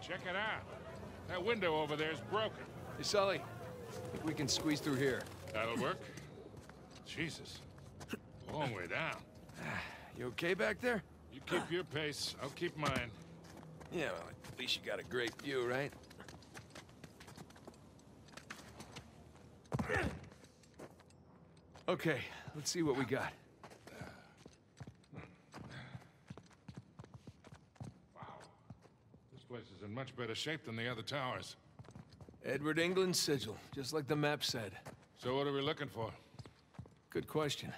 check it out. That window over there is broken. Hey, Sully. We can squeeze through here. That'll work. Jesus. Long way down. You okay back there? You keep your pace, I'll keep mine. Yeah, well, at least you got a great view, right? Okay, let's see what we got. This place is in much better shape than the other towers. Edward England's sigil, just like the map said. So what are we looking for? Good question.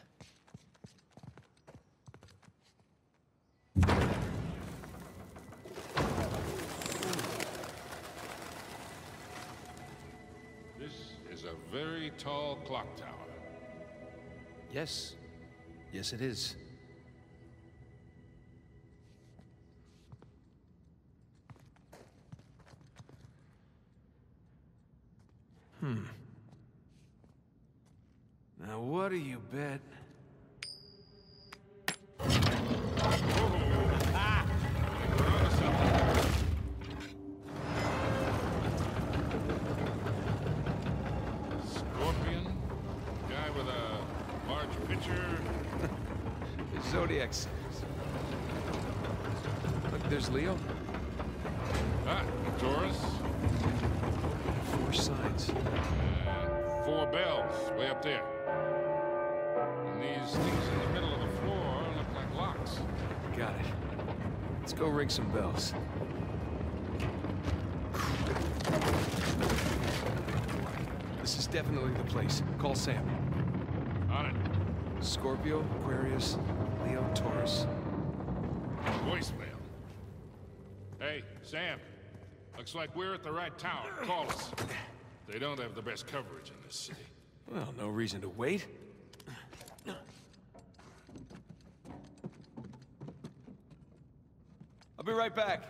This is a very tall clock tower. Yes. Yes, it is. Hmm. Now, what do you bet? Scorpion? Guy with a large pitcher? The Zodiac Series. Look, there's Leo. Ah, Taurus? Four four bells, way up there. And these things in the middle of the floor look like locks. Got it. Let's go ring some bells. This is definitely the place. Call Sam. On it. Scorpio, Aquarius, Leo, Taurus. Voicemail. Hey, Sam. Looks like we're at the right tower. Call us. They don't have the best coverage in this city. Well, no reason to wait. I'll be right back.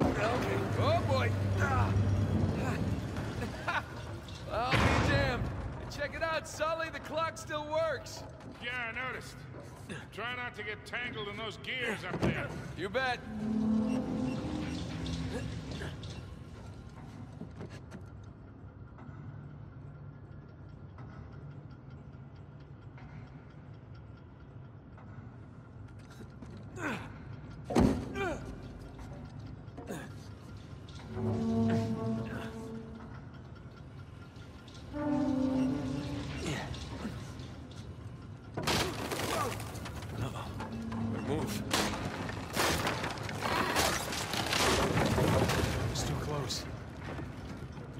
Okay. Oh boy. I'll be damned. Check it out, Sully. The clock still works. Yeah, I noticed. Try not to get tangled in those gears up there. You bet.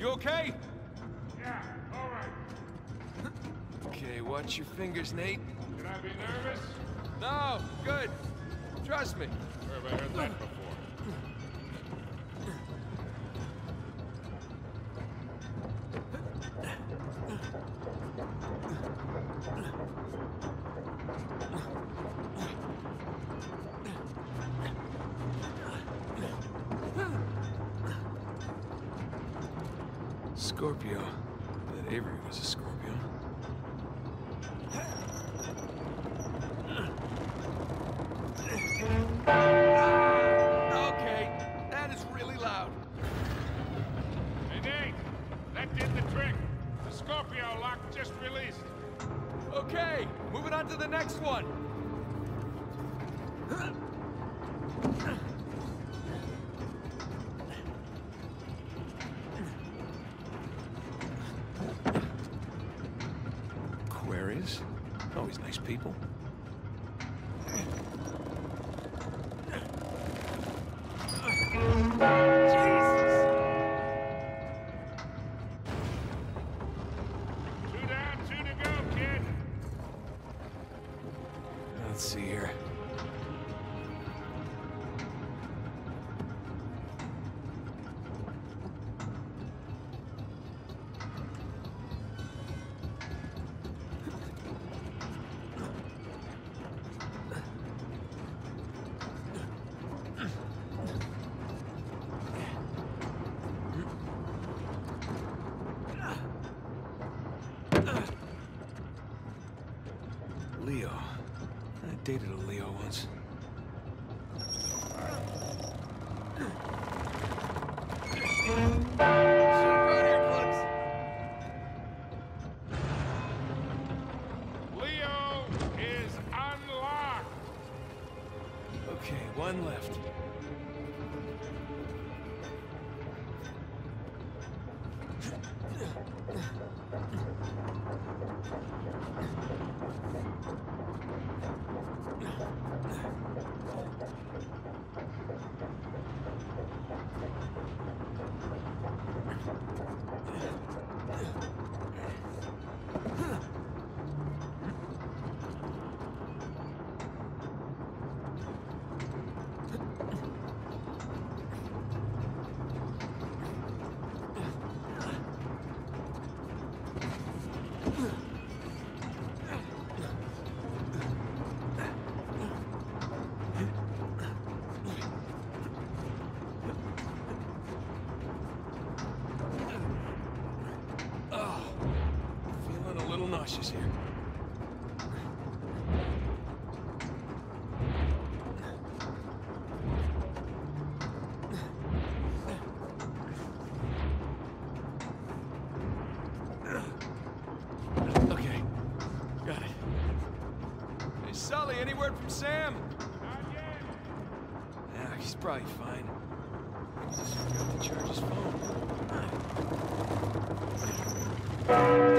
You okay? Yeah, all right. Okay, watch your fingers, Nate. Should I be nervous? No, good. Trust me. Where have I heard that oh. before? On to the next one. Dated a Leo once. Feeling a little nauseous here. Okay, got it. Hey, Sully, any word from Sam? Not yet. Yeah, he's probably fine. He just forgot to charge his phone.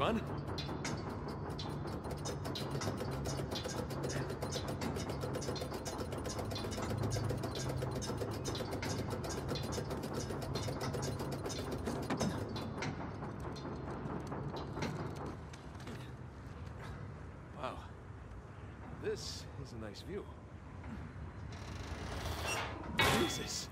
Fun. Wow. This is a nice view. Jesus.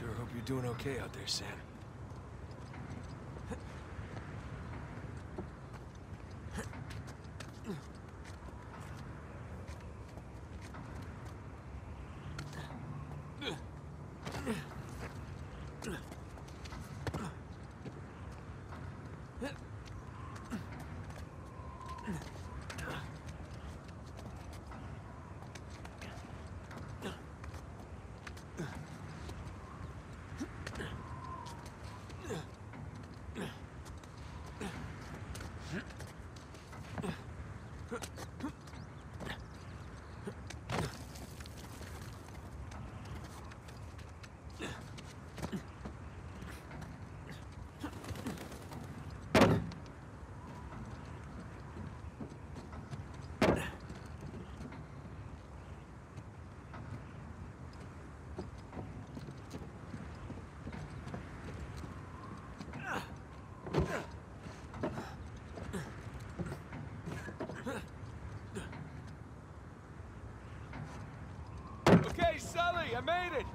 Sure hope you're doing okay out there, Sam. I made it!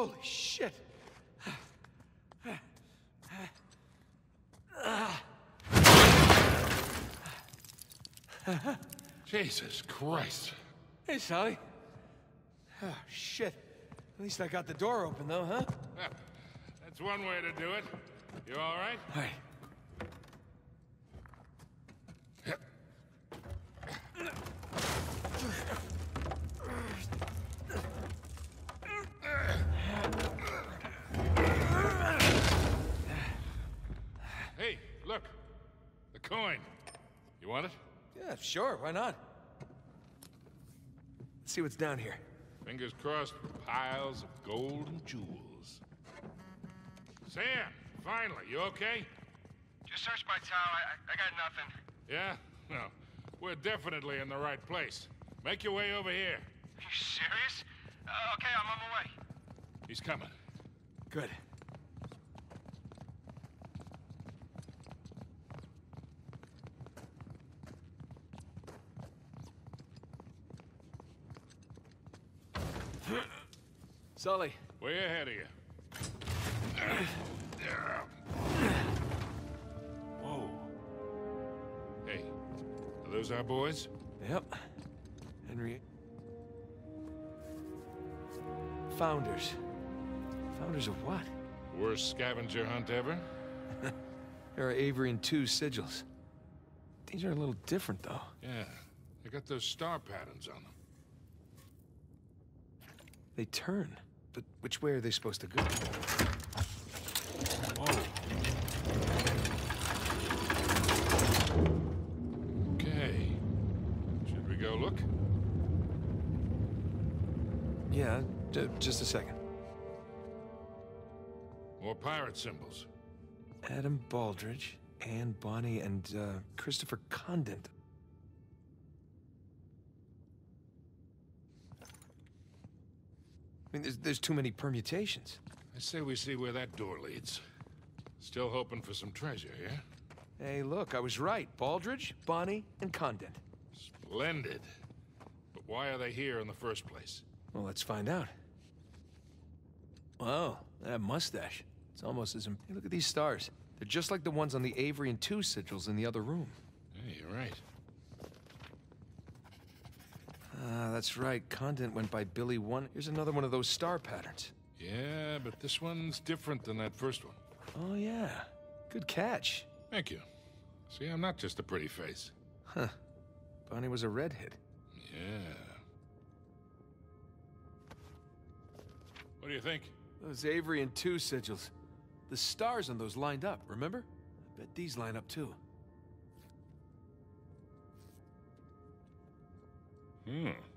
Holy shit. Jesus Christ. Hey, Sully. Oh, shit. At least I got the door open, though, huh? That's one way to do it. You all right? All right. Hey, look. The coin. You want it? Yeah, sure, why not? Let's see what's down here. Fingers crossed for piles of gold and jewels. Sam, finally, you okay? Just searched my town. I, I, I got nothing. Yeah? No. We're definitely in the right place. Make your way over here. Are you serious? Uh, okay, I'm on my way. He's coming. Good. Sully, Way ahead of you. Whoa. Hey, are those our boys? Yep. Henry. Founders. Founders of what? Worst scavenger hunt ever? There are Avery and Tew sigils. These are a little different, though. Yeah. They got those star patterns on them. They turn. But which way are they supposed to go? Okay. Should we go look? Yeah, just a second. More pirate symbols. Adam Baldridge, Anne Bonny, and uh, Christopher Condent. I mean, there's, there's too many permutations. I say we see where that door leads. Still hoping for some treasure, yeah? Hey, look, I was right. Baldridge, Bonny, and Condent. Splendid. But why are they here in the first place? Well, let's find out. Wow, that mustache. It's almost as... Hey, look at these stars. They're just like the ones on the Avery and Tew sigils in the other room. Hey, you're right. Ah, that's right. Condent went by Billy One. Here's another one of those star patterns. Yeah, but this one's different than that first one. Oh, yeah. Good catch. Thank you. See, I'm not just a pretty face. Huh. Bonny was a redhead. Yeah. What do you think? Those Avery and Tew sigils. The stars on those lined up, remember? I bet these line up too. Hmm.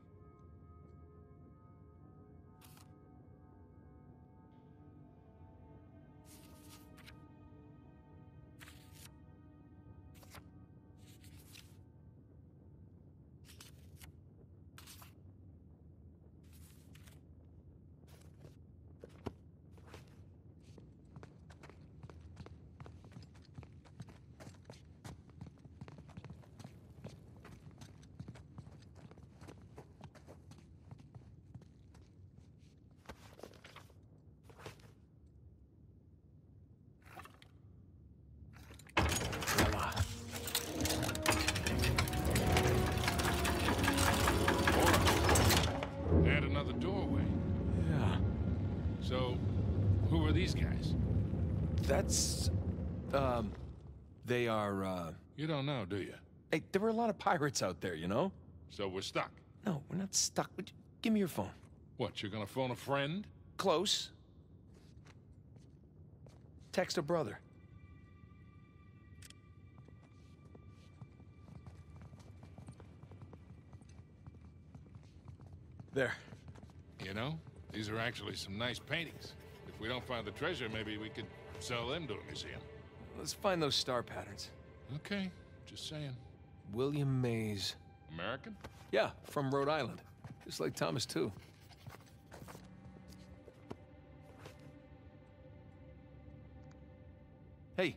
That's... Um... They are, uh... You don't know, do you? Hey, there were a lot of pirates out there, you know? So we're stuck. No, we're not stuck. Would you- Give me your phone. What, you're gonna phone a friend? Close. Text a brother. There. You know, these are actually some nice paintings. If we don't find the treasure, maybe we could sell them to a museum. Let's find those star patterns. Okay, just saying. William Mayes. American? Yeah, from Rhode Island. Just like Thomas Tew. Hey,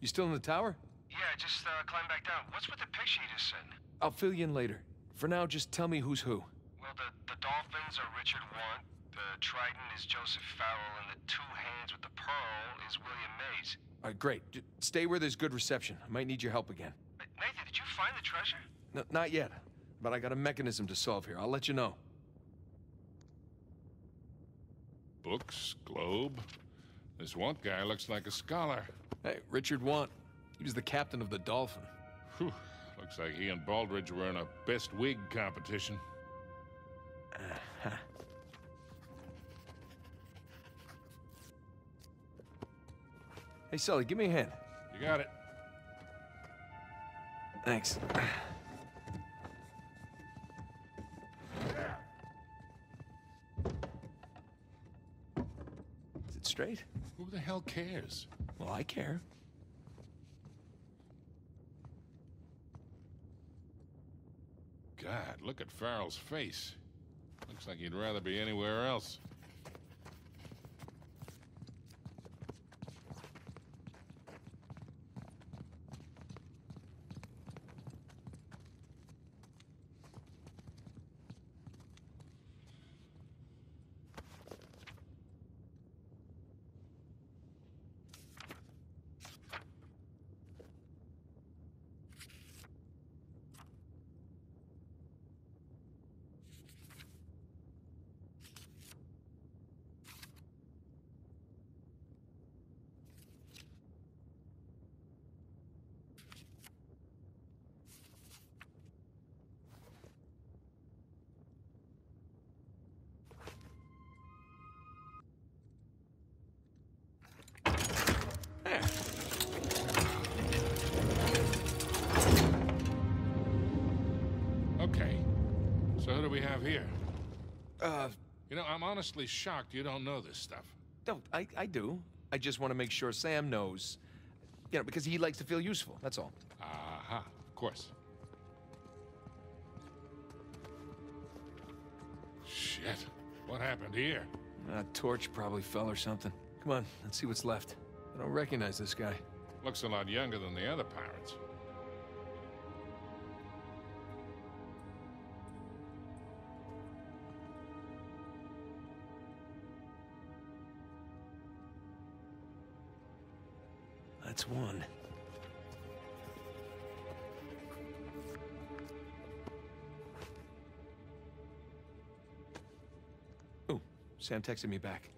you still in the tower? Yeah, just uh, climb back down. What's with the picture you just sent? I'll fill you in later. For now, just tell me who's who. Well, the, the dolphins are Richard Want, the trident is Joseph Farrell, and the two hands with the pearl is William Mayes. All right, great. J- stay where there's good reception. I might need your help again. Uh, Nathan, did you find the treasure? N- not yet, but I got a mechanism to solve here. I'll let you know. Books, globe. This Want guy looks like a scholar. Hey, Richard Want. He was the captain of the Dolphin. Whew. Looks like he and Baldridge were in a best wig competition. Hey, Sully, give me a hand. You got it. Thanks. Is it straight? Who the hell cares? Well, I care. God, look at Farrell's face. Looks like he'd rather be anywhere else. Do we have here? Uh, You know, I'm honestly shocked you don't know this stuff. no, I, I do. I just want to make sure Sam knows. You know, because he likes to feel useful, that's all. Aha, of course. Shit. What happened here? A torch probably fell or something. Come on, let's see what's left. I don't recognize this guy. Looks a lot younger than the other pirates. That's one. Ooh, Sam texted me back.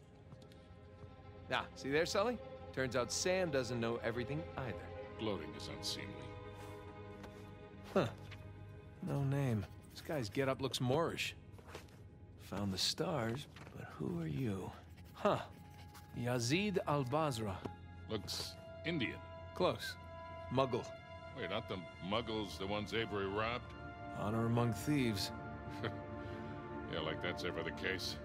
Now, see there, Sully? Turns out Sam doesn't know everything either. Gloating is unseemly. Huh. No name. This guy's getup looks Moorish. Found the stars, but who are you? Huh. Yazid al-Basra. Looks Indian. Close. Mughal. Wait, aren't the Mughals the ones Avery robbed? Honor among thieves. Yeah, like that's ever the case.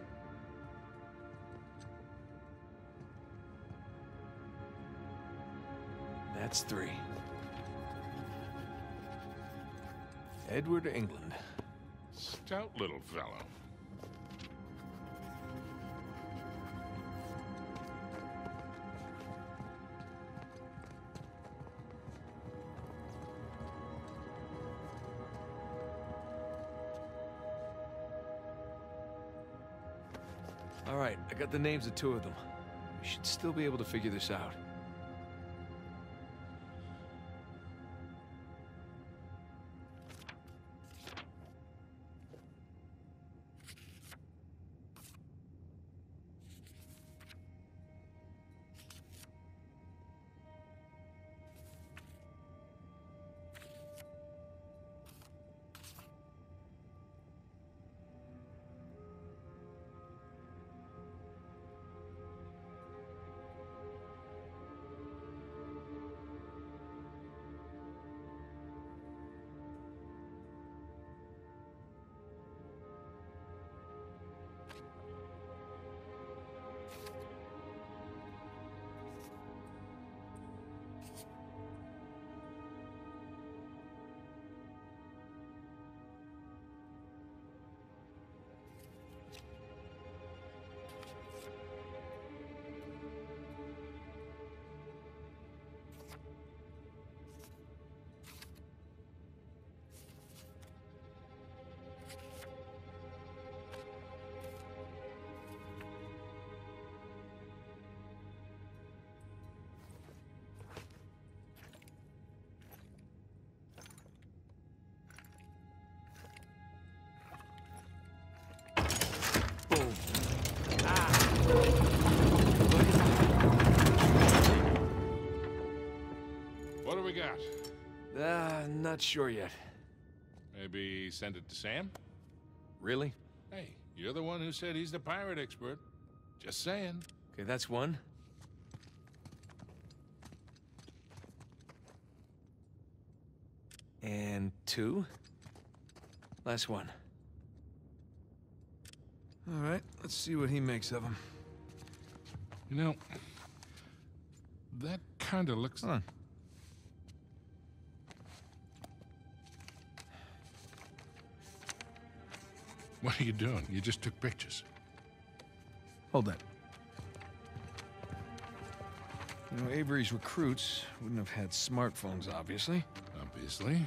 That's three. Edward England. Stout little fellow. All right, I got the names of two of them. We should still be able to figure this out. What do we got? Uh, not sure yet. Maybe send it to Sam? Really? Hey, you're the one who said he's the pirate expert. Just saying. Okay, that's one. And two. Last one. All right, let's see what he makes of them. You know, that kind of looks... Hold on. What are you doing? You just took pictures. Hold that. You know, Avery's recruits wouldn't have had smartphones, obviously. Obviously.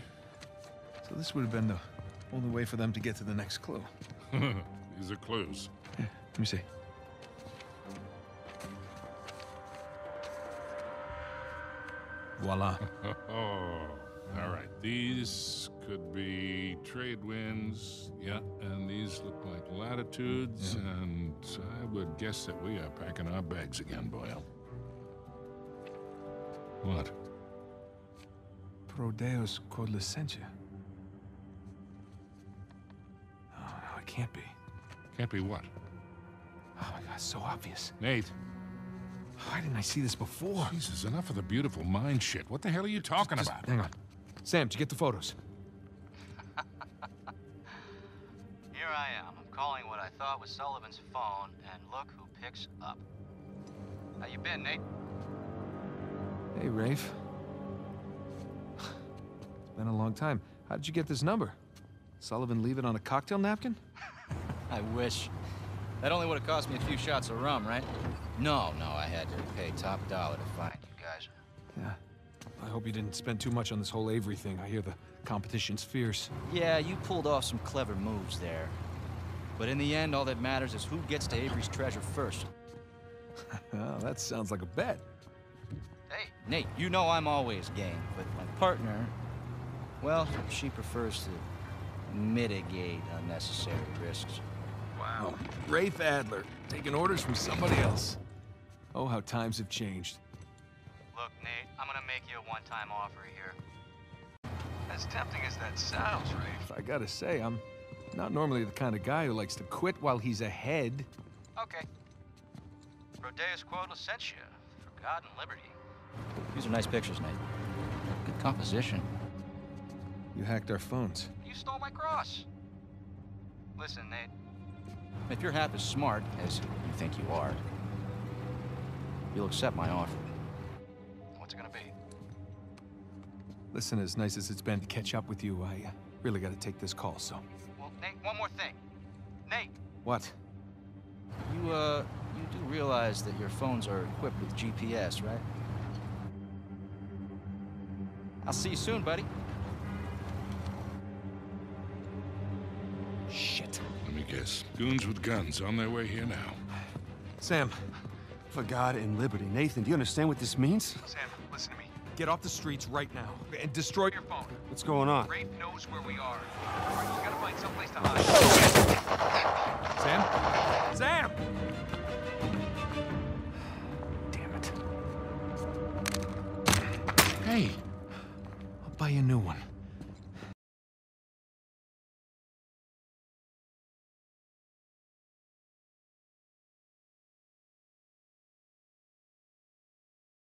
So this would have been the only way for them to get to the next clue. These are clues. Here, let me see. Voila. Oh, all right. These could be trade winds. Yeah, and these look like latitudes, and I would guess that we are packing our bags again, Boyle. What? Pro Deo Qua Licentia. Oh, no, it can't be. Can't be what? Oh my god, so obvious. Nate. Why didn't I see this before? Jesus, enough of the beautiful mind shit. What the hell are you talking Just about? Hang on. Sam, did you get the photos? I am. I'm calling what I thought was Sullivan's phone, and look who picks up. How you been, Nate? Hey, Rafe. It's been a long time. How did you get this number? Sullivan leave it on a cocktail napkin? I wish. That only would have cost me a few shots of rum, right? No, no, I had to pay top dollar to find you guys. Yeah. I hope you didn't spend too much on this whole Avery thing. I hear the competition's fierce. Yeah, you pulled off some clever moves there. But in the end, all that matters is who gets to Avery's treasure first. Oh, that sounds like a bet. Hey, Nate, you know I'm always game, but my partner, well, she prefers to mitigate unnecessary risks. Wow. Oh, Rafe Adler, taking orders from somebody else. Oh, how times have changed. Look, Nate, I'm gonna make you a one-time offer here. As tempting as that sounds, Rafe. I gotta say, I'm not normally the kind of guy who likes to quit while he's ahead. Okay. Pro Deo Qua Licentia, and Liberty. These are nice pictures, Nate. Good composition. You hacked our phones. You stole my cross. Listen, Nate. If you're half as smart as you think you are, you'll accept my offer. Listen, as nice as it's been to catch up with you, I uh, really gotta take this call, so. Well, Nate, one more thing. Nate, What? you, uh, you do realize that your phones are equipped with GPS, right? I'll see you soon, buddy. Shit. Let me guess. Goons with guns on their way here now. Sam, For God and liberty. Nathan, do you understand what this means? Sam, listen to me. Get off the streets right now. And destroy your phone. What's going on? Rafe knows where we are. We gotta find someplace to hide. Sam? Sam! Damn it. Hey! I'll buy you a new